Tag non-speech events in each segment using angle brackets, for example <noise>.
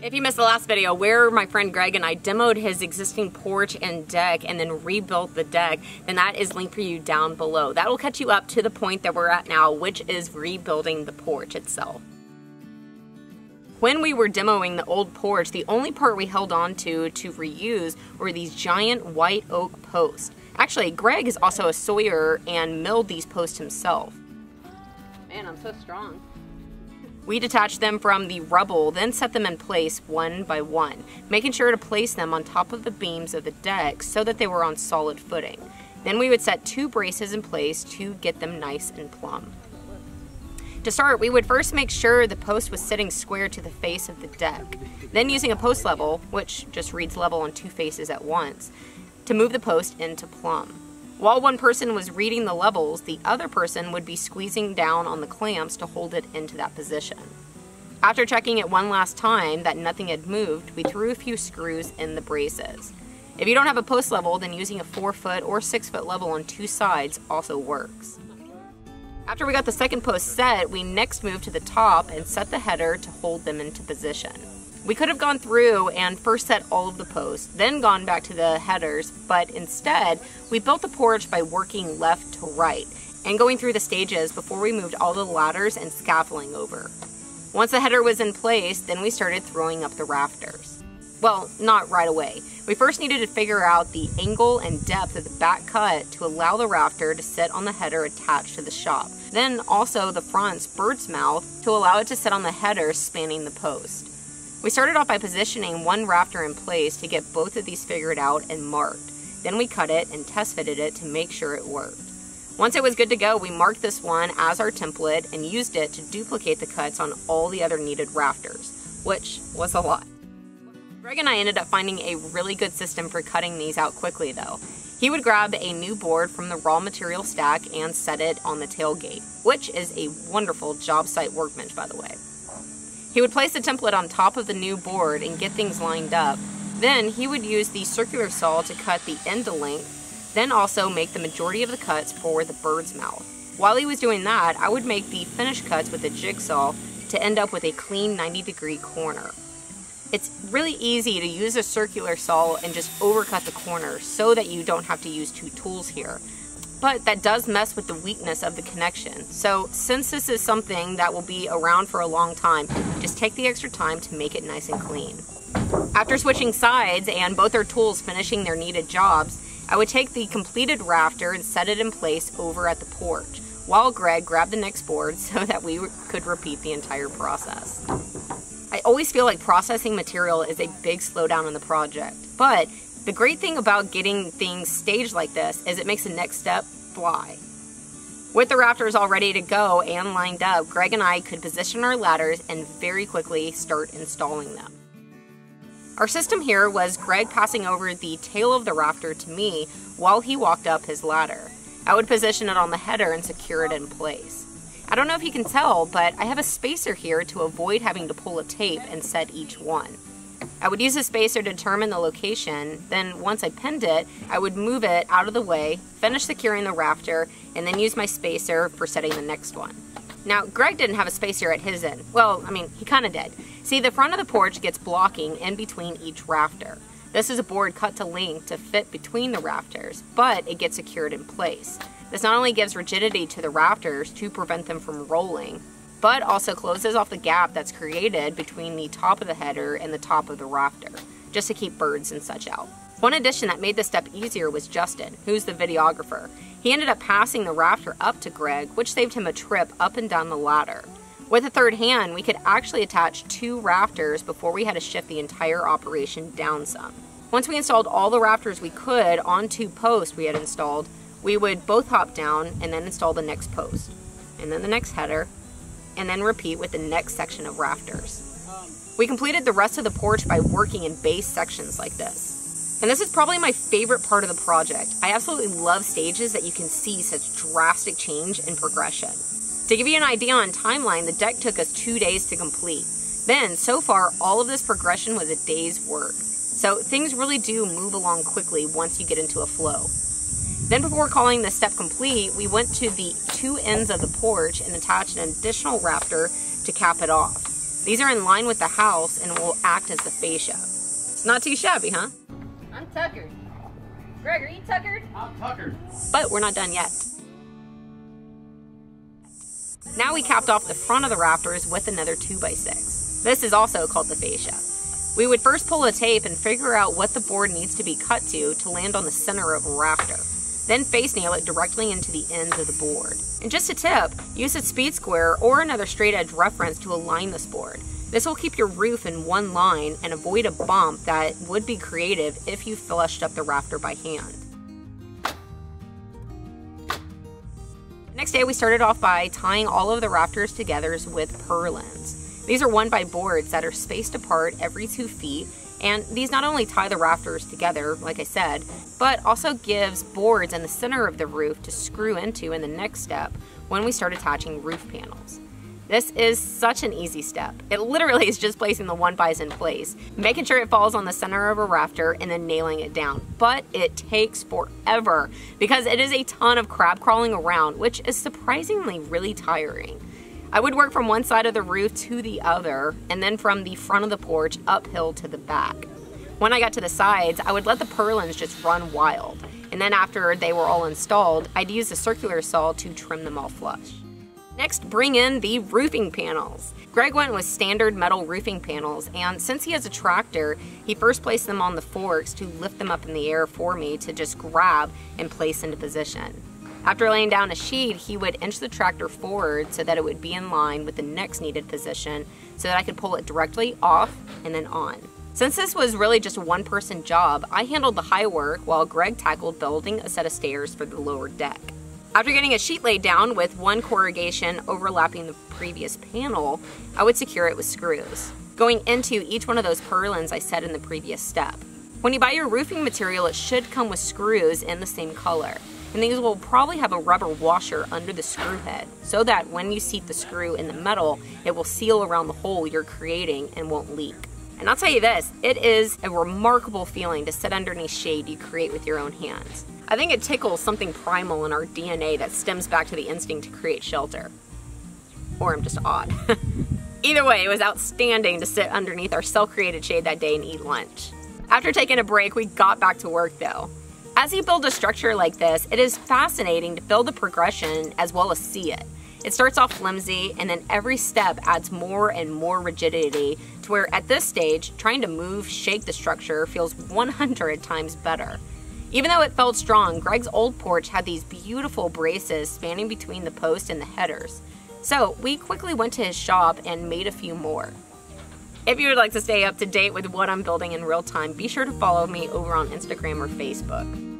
If you missed the last video where my friend Greg and I demoed his existing porch and deck and then rebuilt the deck, then that is linked for you down below. That will catch you up to the point that we're at now, which is rebuilding the porch itself. When we were demoing the old porch, the only part we held on to to reuse were these giant white oak posts. Actually, Greg is also a sawyer and milled these posts himself. Man, I'm so strong. We detached them from the rubble, then set them in place one by one, making sure to place them on top of the beams of the deck so that they were on solid footing. Then we would set two braces in place to get them nice and plumb. To start, we would first make sure the post was sitting square to the face of the deck. Then using a post level, which just reads level on two faces at once, to move the post into plumb. While one person was reading the levels, the other person would be squeezing down on the clamps to hold it into that position. After checking it one last time that nothing had moved, we threw a few screws in the braces. If you don't have a post level, then using a 4 foot or 6 foot level on two sides also works. After we got the second post set, we next moved to the top and set the header to hold them into position. We could have gone through and first set all of the posts, then gone back to the headers, but instead, we built the porch by working left to right and going through the stages before we moved all the ladders and scaffolding over. Once the header was in place, then we started throwing up the rafters. Well, not right away. We first needed to figure out the angle and depth of the back cut to allow the rafter to sit on the header attached to the shop. Then also the front's bird's mouth to allow it to sit on the header spanning the post. We started off by positioning one rafter in place to get both of these figured out and marked. Then we cut it and test fitted it to make sure it worked. Once it was good to go, we marked this one as our template and used it to duplicate the cuts on all the other needed rafters, which was a lot. Greg and I ended up finding a really good system for cutting these out quickly though. He would grab a new board from the raw material stack and set it on the tailgate, which is a wonderful job site workbench by the way. He would place the template on top of the new board and get things lined up. Then he would use the circular saw to cut the end to length, then also make the majority of the cuts for the bird's mouth. While he was doing that, I would make the finished cuts with a jigsaw to end up with a clean 90 degree corner. It's really easy to use a circular saw and just overcut the corner so that you don't have to use two tools here. But that does mess with the weakness of the connection. So since this is something that will be around for a long time, just take the extra time to make it nice and clean. After switching sides and both our tools finishing their needed jobs, I would take the completed rafter and set it in place over at the porch, while Greg grabbed the next board <laughs> so that we could repeat the entire process. I always feel like processing material is a big slowdown in the project. But the great thing about getting things staged like this is it makes the next step fly. With the rafters all ready to go and lined up, Greg and I could position our ladders and very quickly start installing them. Our system here was Greg passing over the tail of the rafter to me while he walked up his ladder. I would position it on the header and secure it in place. I don't know if you can tell, but I have a spacer here to avoid having to pull a tape and set each one. I would use a spacer to determine the location, then once I pinned it, I would move it out of the way, finish securing the rafter, and then use my spacer for setting the next one. Now, Greg didn't have a spacer at his end. Well, I mean, he kind of did. See, the front of the porch gets blocking in between each rafter. This is a board cut to length to fit between the rafters, but it gets secured in place. This not only gives rigidity to the rafters to prevent them from rolling, but also closes off the gap that's created between the top of the header and the top of the rafter, just to keep birds and such out. One addition that made this step easier was Justin, who's the videographer. He ended up passing the rafter up to Greg, which saved him a trip up and down the ladder. With a third hand, we could actually attach two rafters before we had to shift the entire operation down some. Once we installed all the rafters we could on two posts we had installed, we would both hop down and then install the next post, and then the next header, and then repeat with the next section of rafters. We completed the rest of the porch by working in base sections like this. And this is probably my favorite part of the project. I absolutely love stages that you can see such drastic change and progression. To give you an idea on timeline, the deck took us two days to complete. Then, so far, all of this progression was a day's work. So things really do move along quickly once you get into a flow. Then before calling the step complete, we went to the two ends of the porch and attached an additional rafter to cap it off. These are in line with the house and will act as the fascia. It's not too shabby, huh? I'm tuckered. Greg, are you tuckered? I'm tuckered. But we're not done yet. Now we capped off the front of the rafters with another 2x6. This is also called the fascia. We would first pull a tape and figure out what the board needs to be cut to to land on the center of a rafter. Then face nail it directly into the ends of the board. And just a tip, use a speed square or another straight edge reference to align this board. This will keep your roof in one line and avoid a bump that would be creative if you flushed up the rafter by hand. Next day we started off by tying all of the rafters together with purlins. These are one by boards that are spaced apart every two feet and these not only tie the rafters together, like I said, but also gives boards in the center of the roof to screw into in the next step when we start attaching roof panels. This is such an easy step. It literally is just placing the one bys in place, making sure it falls on the center of a rafter and then nailing it down. But it takes forever because it is a ton of crab crawling around, which is surprisingly really tiring. I would work from one side of the roof to the other, and then from the front of the porch uphill to the back. When I got to the sides, I would let the purlins just run wild. And then after they were all installed, I'd use a circular saw to trim them all flush. Next, bring in the roofing panels. Greg went with standard metal roofing panels, and since he has a tractor, he first placed them on the forks to lift them up in the air for me to just grab and place into position. After laying down a sheet, he would inch the tractor forward so that it would be in line with the next needed position so that I could pull it directly off and then on. Since this was really just a one person job, I handled the high work while Greg tackled building a set of stairs for the lower deck. After getting a sheet laid down with one corrugation overlapping the previous panel, I would secure it with screws, going into each one of those purlins I said in the previous step. When you buy your roofing material, it should come with screws in the same color and these will probably have a rubber washer under the screw head so that when you seat the screw in the metal, it will seal around the hole you're creating and won't leak. And I'll tell you this, it is a remarkable feeling to sit underneath shade you create with your own hands. I think it tickles something primal in our DNA that stems back to the instinct to create shelter. Or I'm just odd. <laughs> Either way, it was outstanding to sit underneath our self-created shade that day and eat lunch. After taking a break, we got back to work though. As you build a structure like this, it is fascinating to feel the progression as well as see it. It starts off flimsy and then every step adds more and more rigidity to where at this stage, trying to move, shake the structure feels <laughs> 100 times better. Even though it felt strong, Greg's old porch had these beautiful braces spanning between the post and the headers. So we quickly went to his shop and made a few more. If you would like to stay up to date with what I'm building in real time, be sure to follow me over on Instagram or Facebook.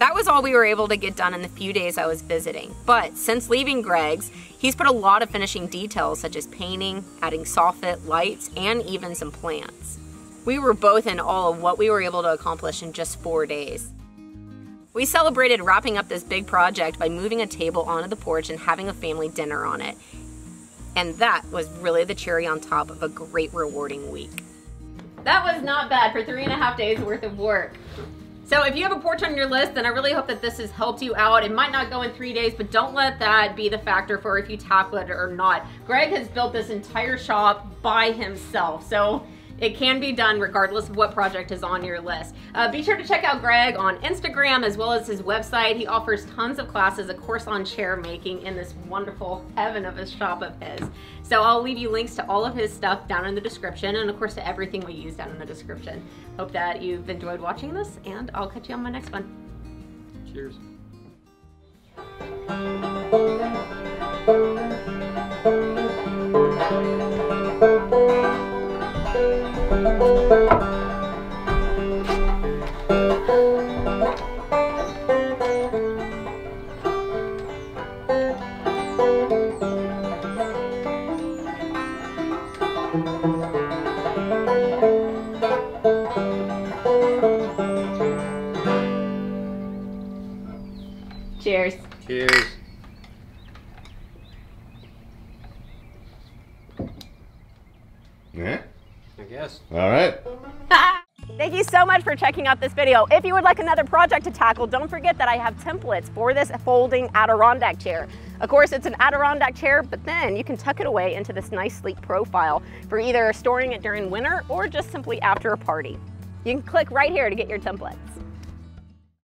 That was all we were able to get done in the few days I was visiting. But since leaving Greg's, he's put a lot of finishing details such as painting, adding soffit, lights, and even some plants. We were both in awe of what we were able to accomplish in just four days. We celebrated wrapping up this big project by moving a table onto the porch and having a family dinner on it. And that was really the cherry on top of a great rewarding week. That was not bad for three and a half days worth of work. So if you have a porch on your list, then I really hope that this has helped you out. It might not go in three days, but don't let that be the factor for if you tackle it or not. Greg has built this entire shop by himself. So it can be done regardless of what project is on your list. Uh, be sure to check out Greg on Instagram as well as his website. He offers tons of classes, a course on chair making in this wonderful heaven of a shop of his. So I'll leave you links to all of his stuff down in the description and of course to everything we use down in the description. Hope that you've enjoyed watching this and I'll catch you on my next one. Cheers. Cheers. thank you Thank you so much for checking out this video. If you would like another project to tackle, don't forget that I have templates for this folding Adirondack chair. Of course, it's an Adirondack chair, but then you can tuck it away into this nice sleek profile for either storing it during winter or just simply after a party. You can click right here to get your templates.